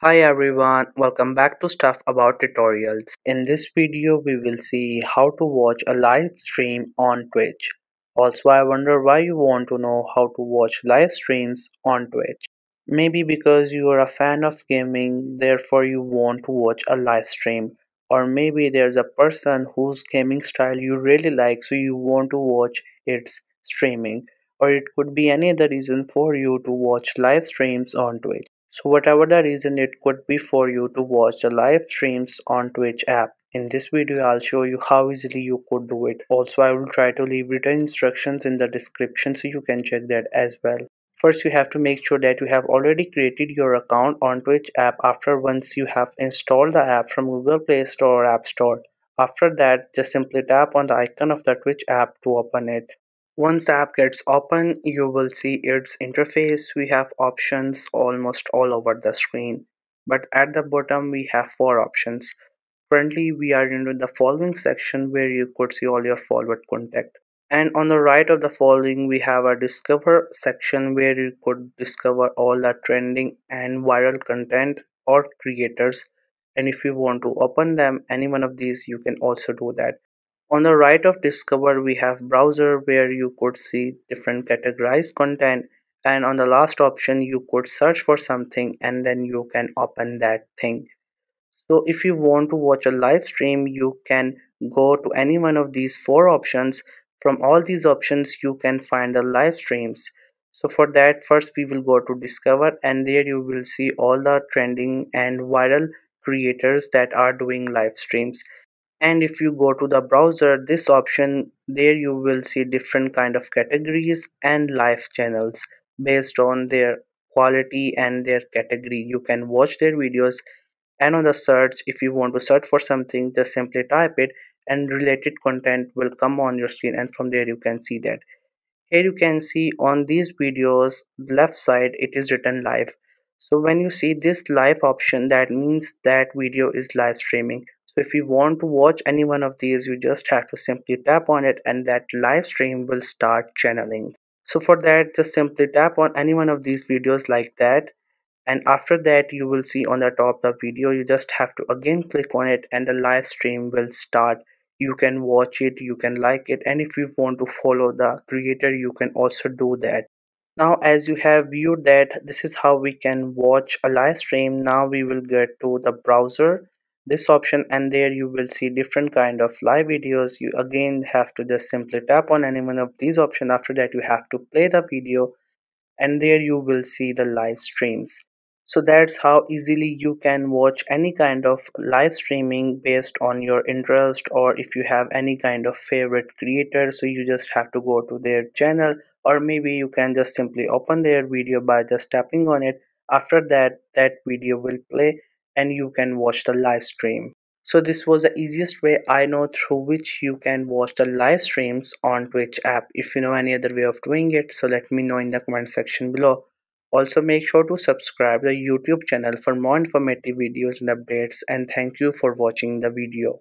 Hi everyone, welcome back to Stuff About Tutorials. In this video, we will see how to watch a live stream on Twitch. Also, I wonder why you want to know how to watch live streams on Twitch. Maybe because you are a fan of gaming, therefore you want to watch a live stream. Or maybe there's a person whose gaming style you really like, so you want to watch its streaming. Or it could be any other reason for you to watch live streams on Twitch. So whatever the reason it could be for you to watch the live streams on Twitch app. In this video I'll show you how easily you could do it. Also I will try to leave written instructions in the description so you can check that as well. First you have to make sure that you have already created your account on Twitch app after once you have installed the app from Google Play Store or App Store. After that just simply tap on the icon of the Twitch app to open it. Once the app gets open, you will see its interface. We have options almost all over the screen. But at the bottom, we have four options. Currently, we are in the following section where you could see all your forward contact. And on the right of the following, we have a discover section where you could discover all the trending and viral content or creators. And if you want to open them, any one of these, you can also do that. On the right of discover we have browser where you could see different categorized content and on the last option you could search for something and then you can open that thing. So if you want to watch a live stream you can go to any one of these four options. From all these options you can find the live streams. So for that first we will go to discover and there you will see all the trending and viral creators that are doing live streams and if you go to the browser this option there you will see different kind of categories and live channels based on their quality and their category. You can watch their videos and on the search if you want to search for something just simply type it and related content will come on your screen and from there you can see that. Here you can see on these videos left side it is written live. So when you see this live option that means that video is live streaming so if you want to watch any one of these you just have to simply tap on it and that live stream will start channeling. So for that just simply tap on any one of these videos like that. And after that you will see on the top the video you just have to again click on it and the live stream will start. You can watch it you can like it and if you want to follow the creator you can also do that. Now as you have viewed that this is how we can watch a live stream. Now we will get to the browser this option and there you will see different kind of live videos. You again have to just simply tap on any one of these options. After that you have to play the video and there you will see the live streams. So that's how easily you can watch any kind of live streaming based on your interest or if you have any kind of favorite creator so you just have to go to their channel or maybe you can just simply open their video by just tapping on it. After that that video will play and you can watch the live stream. So this was the easiest way I know through which you can watch the live streams on Twitch app. If you know any other way of doing it, so let me know in the comment section below. Also make sure to subscribe the YouTube channel for more informative videos and updates and thank you for watching the video.